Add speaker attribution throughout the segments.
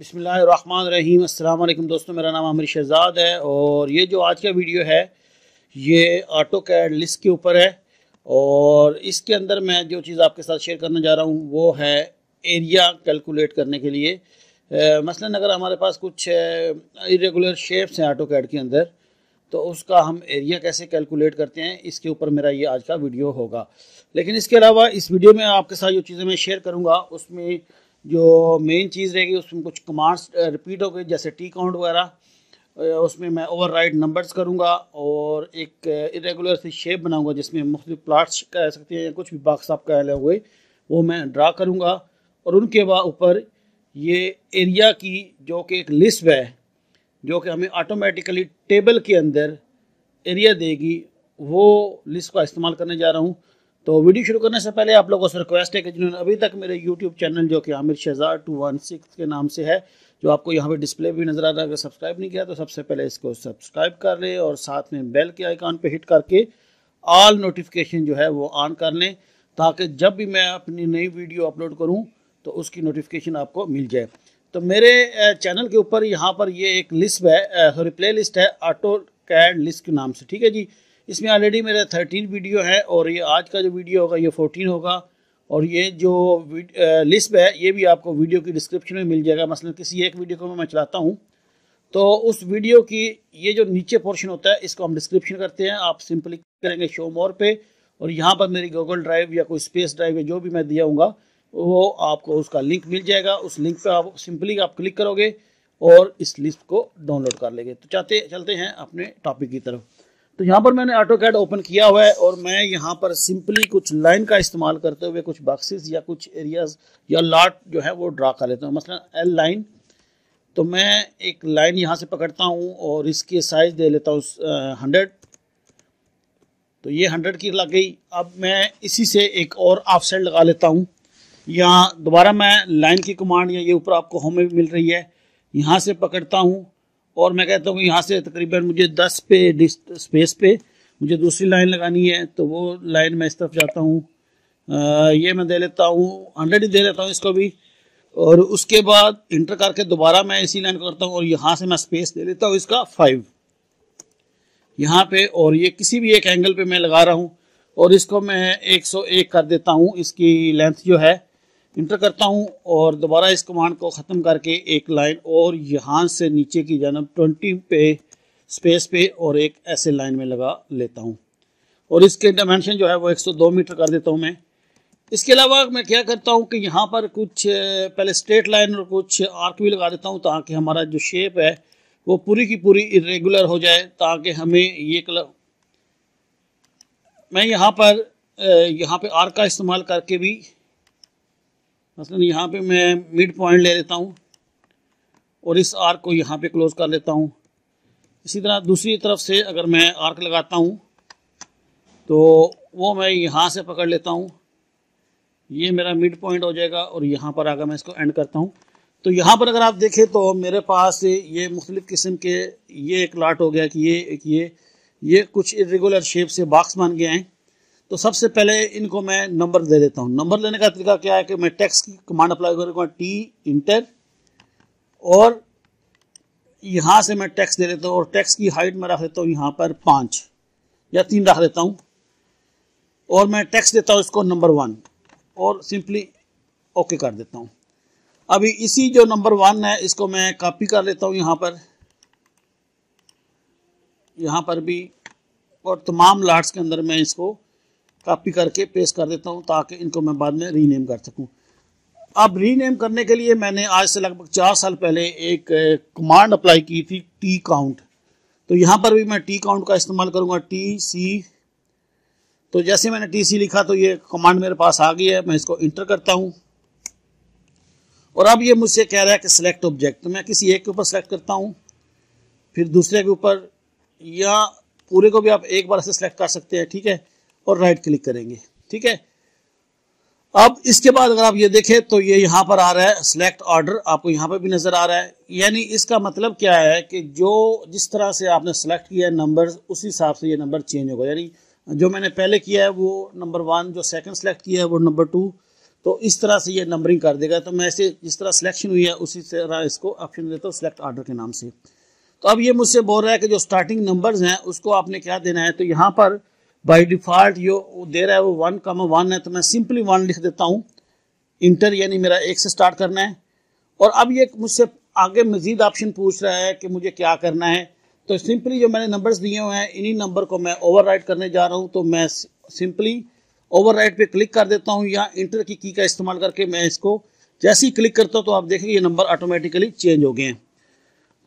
Speaker 1: बिसमीम अल्लाम दोस्तों, मेरा नाम आमिर शहजाद है और ये जो आज का वीडियो है, ये ऑटो कैड लिस्ट के ऊपर है और इसके अंदर मैं जो चीज़ आपके साथ शेयर करने जा रहा हूँ, वो है एरिया कैलकुलेट करने के लिए। मसलन अगर हमारे पास कुछ इरेगुलर शेप्स हैं ऑटो कैड के अंदर तो उसका हम एरिया कैसे कैलकुलेट करते हैं, इसके ऊपर मेरा ये आज का वीडियो होगा। लेकिन इसके अलावा इस वीडियो में आपके साथ जो चीज़ें मैं शेयर करूँगा, उसमें जो मेन चीज़ रहेगी उसमें कुछ कमांड्स रिपीट हो गई, जैसे टी काउंट वगैरह उसमें मैं ओवर नंबर्स करूँगा और एक इरेगुलर सी शेप बनाऊँगा जिसमें मुख्तु प्लाट्स कह सकते हैं कुछ भी बाक्स आप कह हुए वो मैं ड्रा करूँगा। और उनके बाद ऊपर ये एरिया की जो कि एक लिस्ट है, जो कि हमें ऑटोमेटिकली टेबल के अंदर एरिया देगी, वो लिस्ट का इस्तेमाल करने जा रहा हूँ। तो वीडियो शुरू करने से पहले आप लोगों से रिक्वेस्ट है कि जिन्होंने अभी तक मेरे यूट्यूब चैनल जो कि Aamir Shahzad two one six के नाम से है, जो आपको यहाँ पे डिस्प्ले भी नज़र आ रहा है, अगर सब्सक्राइब नहीं किया तो सबसे पहले इसको सब्सक्राइब कर लें और साथ में बेल के आइकान पर हिट करके ऑल नोटिफिकेशन जो है वो ऑन कर लें, ताकि जब भी मैं अपनी नई वीडियो अपलोड करूँ तो उसकी नोटिफिकेशन आपको मिल जाए। तो मेरे चैनल के ऊपर यहाँ पर ये एक लिस्ट है सॉरी प्ले लिस्ट है ऑटो कैड लिस्ट के नाम से, ठीक है जी? इसमें ऑलरेडी मेरा थर्टीन वीडियो है और ये आज का जो वीडियो होगा, ये फोर्टीन होगा। और ये जो लिस्ट है, ये भी आपको वीडियो की डिस्क्रिप्शन में मिल जाएगा। मसलन किसी एक वीडियो को मैं चलाता हूँ। तो उस वीडियो की ये जो नीचे पोर्शन होता है, इसको हम डिस्क्रिप्शन करते हैं। आप सिंपली करेंगे शो मोर पे। और यहाँ पर मेरी गूगल ड्राइव या कोई स्पेस ड्राइव या जो भी मैं दिया हूँ वो आपको उसका लिंक मिल जाएगा। उस लिंक पे आप सिंपली आप क्लिक करोगे और इस लिस्ट को डाउनलोड कर लेंगे। तो चाहते, चलते हैं अपने टॉपिक की तरफ़। तो यहाँ पर मैंने ऑटो कैड ओपन किया हुआ है और मैं यहाँ पर सिंपली कुछ लाइन का इस्तेमाल करते हुए कुछ बॉक्सेस या कुछ एरियाज़ या लाट जो है वो ड्रा कर लेता हूँ। मसलन एल लाइन तो मैं एक लाइन यहाँ से पकड़ता हूँ और इसके साइज़ दे लेता हूँ हंड्रेड तो ये हंड्रेड की लग गई। अब मैं इसी से एक और ऑफ़ साइड लगा लेता हूँ। यहाँ दोबारा मैं लाइन की कमांड या ये ऊपर आपको होम में भी मिल रही है। यहाँ से पकड़ता हूँ। और मैं कहता हूँ यहाँ से तकरीबन मुझे 10 पे स्पेस पे मुझे दूसरी लाइन लगानी है तो वो लाइन मैं इस तरफ़ जाता हूँ। ये मैं दे लेता हूँ हंड्रेड ही दे लेता हूँ इसको भी। और उसके बाद इंटर करके दोबारा मैं इसी लाइन को करता हूँ और यहाँ से मैं स्पेस दे लेता हूँ इसका फाइव यहाँ पे और ये किसी भी एक एंगल पे मैं लगा रहा हूँ और इसको मैं 101 कर देता हूँ। इसकी लेंथ जो है इंटर करता हूँ और दोबारा इस कमांड को ख़त्म करके एक लाइन और यहाँ से नीचे की जानब ट्वेंटी पे स्पेस पे और एक ऐसे लाइन में लगा लेता हूँ। और इसके डायमेंशन जो है वो 102 मीटर कर देता हूँ मैं। इसके अलावा मैं क्या करता हूँ कि यहाँ पर कुछ, पहले स्ट्रेट लाइन और कुछ आर्क भी लगा देता हूँ ताकि हमारा जो शेप है वो पूरी की पूरी इरेगुलर हो जाए, ताकि हमें ये कलर मैं यहाँ पर यहाँ पे आर्क का इस्तेमाल करके भी मसलन यहाँ पे मैं मिड पॉइंट ले लेता हूँ और इस आर्क को यहाँ पे क्लोज कर लेता हूँ। इसी तरह दूसरी तरफ़ से अगर मैं आर्क लगाता हूँ तो वो मैं यहाँ से पकड़ लेता हूँ। ये मेरा मिड पॉइंट हो जाएगा और यहाँ पर आकर मैं इसको एंड करता हूँ। तो यहाँ पर अगर आप देखें तो मेरे पास ये मुख्तलिफ़ किस्म के ये एक लाट हो गया कि ये एक ये ये कुछ इरेगुलर शेप से बॉक्स बन गए हैं। तो सबसे पहले इनको मैं नंबर दे देता हूँ। नंबर लेने का तरीका क्या है कि मैं टेक्स की कमांड अप्लाई करूँगा टी इंटर और यहाँ से मैं टेक्स दे देता हूँ, और टेक्स की हाइट में रख देता हूँ यहाँ पर पाँच या तीन रख देता हूँ, और मैं टेक्स देता हूँ इसको नंबर वन, और सिंपली ओके कर देता हूँ। अभी इसी जो नंबर वन है, इसको मैं कॉपी कर लेता हूँ यहाँ पर। यहाँ पर भी, और तमाम लाट्स के अंदर मैं इसको कॉपी करके पेस्ट कर देता हूँ ताकि इनको मैं बाद में रीनेम कर सकूँ। अब रीनेम करने के लिए मैंने आज से लगभग चार साल पहले एक कमांड अप्लाई की थी टी काउंट तो यहाँ पर भी मैं टी काउंट का इस्तेमाल करूँगा टी सी तो जैसे मैंने टी सी लिखा तो ये कमांड मेरे पास आ गई है, मैं इसको इंटर करता हूँ। और अब ये मुझसे कह रहा है कि सिलेक्ट ऑब्जेक्ट तो मैं किसी एक के ऊपर सेलेक्ट करता हूँ, फिर दूसरे के ऊपर, या पूरे को भी आप एक बार से सिलेक्ट कर सकते हैं, ठीक है? और राइट क्लिक करेंगे। ठीक है? अब इसके बाद अगर आप ये देखें तो ये यहाँ पर आ रहा है सिलेक्ट ऑर्डर आपको यहाँ पर भी नज़र आ रहा है। यानी इसका मतलब क्या है कि जो जिस तरह से आपने सेलेक्ट किया है नंबर उस हिसाब से ये नंबर चेंज होगा। यानी जो मैंने पहले किया है, वो नंबर वन जो सेकंड सेलेक्ट किया है, वो नंबर टू तो इस तरह से ये नंबरिंग कर देगा। तो मैं ऐसे जिस तरह सिलेक्शन हुई है, उसी तरह इसको ऑप्शन देता हूँ सिलेक्ट ऑर्डर के नाम से। तो अब ये मुझसे बोल रहा है कि जो स्टार्टिंग नंबर्स हैं, उसको आपने क्या देना है? तो यहाँ पर बाई डिफ़ॉल्ट जो दे रहा है वो वन कम वन है तो मैं सिंपली वन लिख देता हूँ। इंटर यानी मेरा एक से स्टार्ट करना है। और अब ये मुझसे आगे मजीद ऑप्शन पूछ रहा है कि मुझे क्या करना है। तो सिंपली जो मैंने नंबर्स दिए हुए हैं, इन्हीं नंबर को मैं ओवर करने जा रहा हूँ तो मैं सिंपली ओवर पे क्लिक कर देता हूँ। या इंटर की की का इस्तेमाल करके मैं इसको जैसे ही क्लिक करता हूँ तो आप देखेंगे ये नंबर ऑटोमेटिकली चेंज हो गए हैं।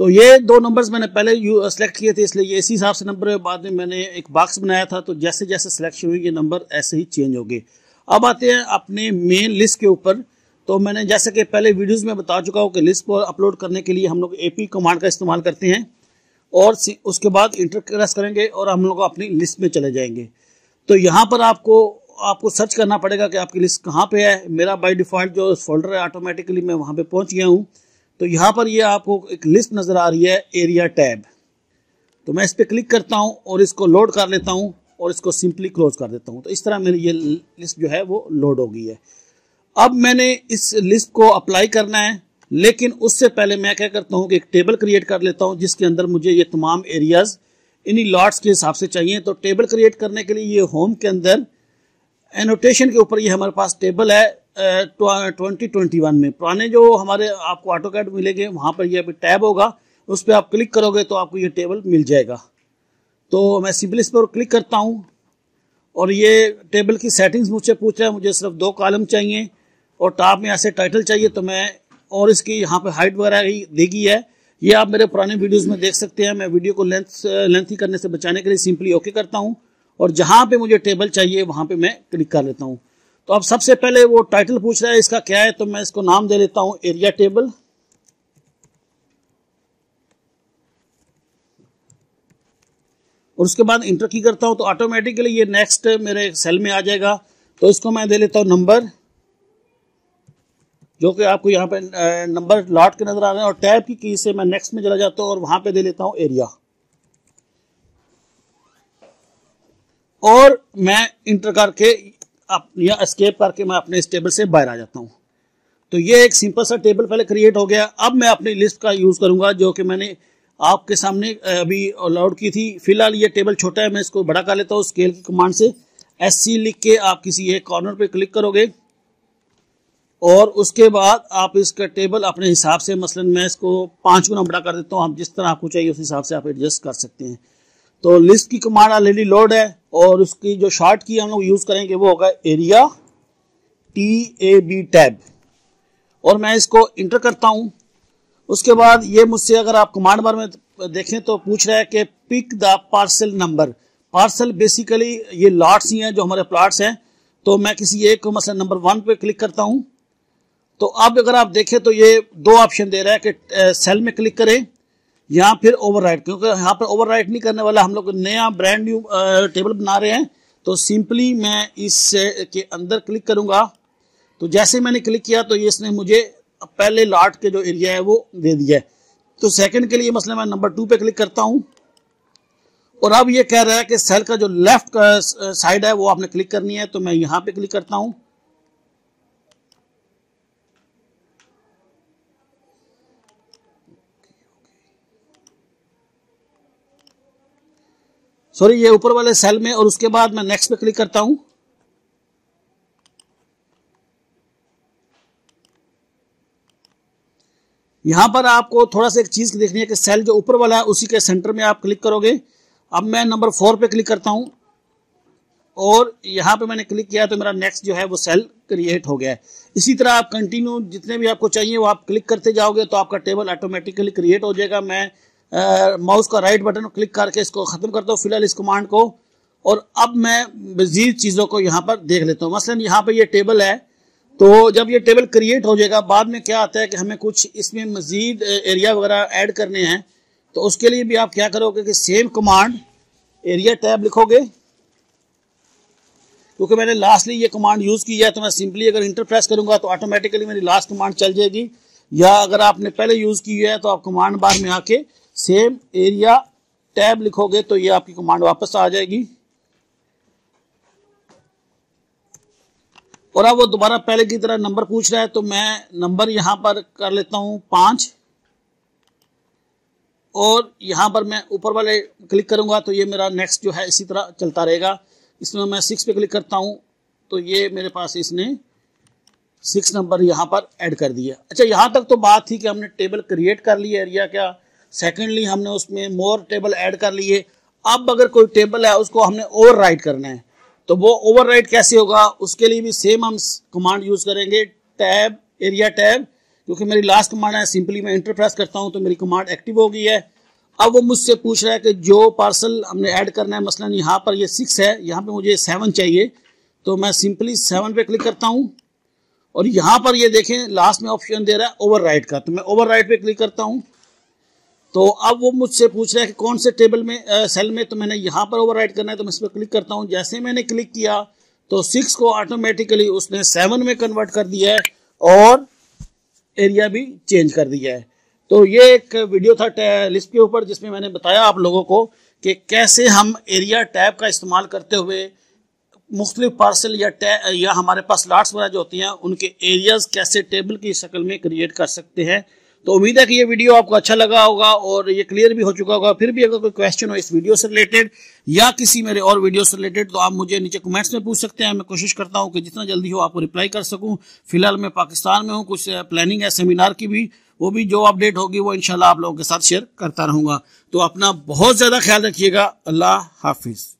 Speaker 1: तो ये दो नंबर्स मैंने पहले यू सेलेक्ट किए थे, इसलिए ये इसी हिसाब से नंबर है। बाद में मैंने एक बॉक्स बनाया था तो जैसे जैसे सिलेक्शन हुई, ये नंबर ऐसे ही चेंज हो गए अब आते हैं अपने मेन लिस्ट के ऊपर। तो मैंने जैसे कि पहले वीडियोस में बता चुका हूँ कि लिस्ट को अपलोड करने के लिए हम लोग एपी कमांड का इस्तेमाल करते हैं, और उसके बाद इंटर प्रेस करेंगे, और हम लोग अपनी लिस्ट में चले जाएँगे। तो यहाँ पर आपको आपको सर्च करना पड़ेगा कि आपकी लिस्ट कहाँ पे है। मेरा बाय डिफ़ॉल्ट जो फोल्डर है ऑटोमेटिकली मैं वहाँ पे पहुँच गया हूँ। तो यहाँ पर ये आपको एक लिस्ट नज़र आ रही है एरिया टैब तो मैं इस पर क्लिक करता हूँ और इसको लोड कर लेता हूँ और इसको सिंपली क्लोज कर देता हूँ। तो इस तरह मेरी ये लिस्ट जो है वो लोड हो गई है। अब मैंने इस लिस्ट को अप्लाई करना है, लेकिन उससे पहले मैं क्या करता हूँ कि एक टेबल क्रिएट कर लेता हूँ, जिसके अंदर मुझे ये तमाम एरियाज़ इन्हीं लॉट्स के हिसाब से चाहिए। तो टेबल क्रिएट करने के लिए ये होम के अंदर एनोटेशन के ऊपर ये हमारे पास टेबल है ट्वेंटी ट्वेंटी वन में। पुराने जो हमारे आपको ऑटो कैड मिलेंगे, वहाँ पर ये अभी टैब होगा। उस पर आप क्लिक करोगे तो आपको ये टेबल मिल जाएगा। तो मैं सिंपल इस पर क्लिक करता हूँ। और ये टेबल की सेटिंग्स मुझसे पूछ रहा है, मुझे सिर्फ़ दो कॉलम चाहिए। और टॉप में ऐसे टाइटल चाहिए तो मैं और इसकी यहाँ पे हाइट वगैरह देगी है। ये आप मेरे पुराने वीडियोस में देख सकते हैं। मैं वीडियो को लेंथ, लेंथी करने से बचाने के लिए सिंपली ओके करता हूँ। और जहाँ पे मुझे टेबल चाहिए, वहाँ पे मैं क्लिक कर लेता हूँ। तो अब सबसे पहले वो टाइटल पूछ रहा है, इसका क्या है? तो मैं इसको नाम दे लेता हूँ एरिया टेबल और उसके बाद इंटर की करता हूँ तो ऑटोमेटिकली ये नेक्स्ट मेरे सेल में आ जाएगा। तो इसको मैं दे लेता हूँ नंबर जो कि आपको यहाँ पे नंबर लॉट के नज़र आ रहे हैं, और टैब की की से मैं नेक्स्ट में चला जाता हूँ, और वहाँ पे दे लेता हूँ एरिया और मैं इंटर करके या एस्केप करके मैं अपने इस टेबल से बाहर आ जाता हूँ। तो ये एक सिंपल सा टेबल पहले क्रिएट हो गया। अब मैं अपनी लिस्ट का यूज़ करूँगा, जो कि मैंने आपके सामने अभी लाउड की थी। फ़िलहाल ये टेबल छोटा है, मैं इसको बड़ा कर लेता हूँ स्केल की कमांड से। एस सी लिख के आप किसी एक कॉर्नर पे क्लिक करोगे। और उसके बाद आप इसका टेबल अपने हिसाब से, मसलन मैं इसको पाँच गुना बड़ा कर देता हूँ। आप जिस तरह आपको चाहिए उस हिसाब से आप एडजस्ट कर सकते हैं। तो लिस्ट की कमांड ऑलरेडी लोड है। और उसकी जो शार्ट की हम लोग यूज़ करेंगे वो होगा area T A B tab और मैं इसको इंटर करता हूँ। उसके बाद ये मुझसे अगर आप कमांड बार में देखें तो पूछ रहा है कि pick the parcel number parcel basically ये लॉट्स ही हैं जो हमारे प्लॉट्स हैं। तो मैं किसी एक को मतलब नंबर वन पे क्लिक करता हूँ। तो अब अगर आप देखें तो ये दो ऑप्शन दे रहा है कि सेल में क्लिक करें। या फिर ओवर क्योंकि यहाँ पर ओवर नहीं करने वाला, हम लोग नया ब्रांड न्यू टेबल बना रहे हैं। तो सिंपली मैं इस के अंदर क्लिक करूँगा। तो जैसे मैंने क्लिक किया तो ये इसने मुझे पहले लाट के जो एरिया है, वो दे दिया है। तो सेकंड के लिए मसला मैं नंबर टू पे क्लिक करता हूँ। और अब ये कह रहा है कि सेल का जो लेफ़्ट साइड है, वो आपने क्लिक करनी है तो मैं यहाँ पे क्लिक करता हूँ। सॉरी ये ऊपर वाले सेल में और उसके बाद मैं नेक्स्ट पे क्लिक करता हूँ। यहाँ पर आपको थोड़ा सा एक चीज़ देखनी है कि सेल जो ऊपर वाला है, उसी के सेंटर में आप क्लिक करोगे। अब मैं नंबर फोर पे क्लिक करता हूँ। और यहाँ पे मैंने क्लिक किया तो मेरा नेक्स्ट जो है वो सेल क्रिएट हो गया है। इसी तरह आप कंटिन्यू जितने भी आपको चाहिए वो आप क्लिक करते जाओगे तो आपका टेबल ऑटोमेटिकली क्रिएट हो जाएगा। मैं माउस का राइट बटन क्लिक करके इसको ख़त्म करता हूँ, फ़िलहाल इस कमांड को। और अब मैं मजीद चीज़ों को यहाँ पर देख लेता हूँ। मसलन यहाँ पर ये टेबल है तो जब ये टेबल क्रिएट हो जाएगा, बाद में क्या आता है कि हमें कुछ इसमें मजीद एरिया वगैरह ऐड करने हैं तो उसके लिए भी आप क्या करोगे कि सेम कमांड एरिया टैब लिखोगे। क्योंकि मैंने लास्टली ये कमांड यूज़ की है तो मैं सिंपली अगर इंटरप्रेस करूँगा तो ऑटोमेटिकली मेरी लास्ट कमांड चल जाएगी। या अगर आपने पहले यूज़ की है तो आप कमांड बार में आके सेम एरिया टैब लिखोगे तो ये आपकी कमांड वापस आ जाएगी। और अब वो दोबारा पहले की तरह नंबर पूछ रहा है तो मैं नंबर यहाँ पर कर लेता हूँ पाँच। और यहाँ पर मैं ऊपर वाले क्लिक करूँगा तो ये मेरा नेक्स्ट जो है इसी तरह चलता रहेगा। इसमें मैं सिक्स पे क्लिक करता हूँ तो ये मेरे पास इसने सिक्स नंबर यहाँ पर ऐड कर दिया। अच्छा यहाँ तक तो बात थी कि हमने टेबल क्रिएट कर लिया एरिया क्या? सेकेंडली हमने उसमें मोर टेबल ऐड कर लिए। अब अगर कोई टेबल है, उसको हमने ओवर करना है। तो वो ओवर कैसे होगा? उसके लिए भी सेम हम कमांड यूज़ करेंगे। टैब एरिया टैब क्योंकि मेरी लास्ट कमांड है सिंपली मैं इंटर प्रेस करता हूँ तो मेरी कमांड एक्टिव हो गई है। अब वो मुझसे पूछ रहा है कि जो पार्सल हमने ऐड करना है, मसलन यहाँ पर ये सिक्स है, यहाँ पे मुझे सेवन चाहिए। तो मैं सिंपली सेवन पे क्लिक करता हूँ। और यहाँ पर ये देखें लास्ट में ऑप्शन दे रहा है ओवर का। तो मैं ओवर पे क्लिक करता हूँ। तो अब वो मुझसे पूछ रहा है कि कौन से टेबल में आ, सेल में तो मैंने यहाँ पर ओवर करना है तो मैं इस पर क्लिक करता हूँ। जैसे मैंने क्लिक किया तो सिक्स को ऑटोमेटिकली उसने सेवन में कन्वर्ट कर दिया है और एरिया भी चेंज कर दिया है। तो ये एक वीडियो था लिस्ट के ऊपर जिसमें मैंने बताया आप लोगों को कि कैसे हम एरिया टैब का इस्तेमाल करते हुए मुख्तलिफ़ पार्सल या टै या हमारे पास लाट्स वगैरह जो होती हैं उनके एरियाज़ कैसे टेबल की शक्ल में क्रिएट कर सकते हैं। तो उम्मीद है कि ये वीडियो आपको अच्छा लगा होगा और ये क्लियर भी हो चुका होगा। फिर भी अगर कोई क्वेश्चन हो इस वीडियो से रिलेटेड या किसी मेरे और वीडियो से रिलेटेड तो आप मुझे नीचे कमेंट्स में पूछ सकते हैं। मैं कोशिश करता हूँ कि जितना जल्दी हो आपको रिप्लाई कर सकूँ। फ़िलहाल मैं पाकिस्तान में हूँ। कुछ प्लानिंग है सेमिनार की भी। वो भी जो अपडेट होगी, वो इनशाला आप लोगों के साथ शेयर करता रहूँगा। तो अपना बहुत ज़्यादा ख्याल रखिएगा। अल्लाह हाफिज़।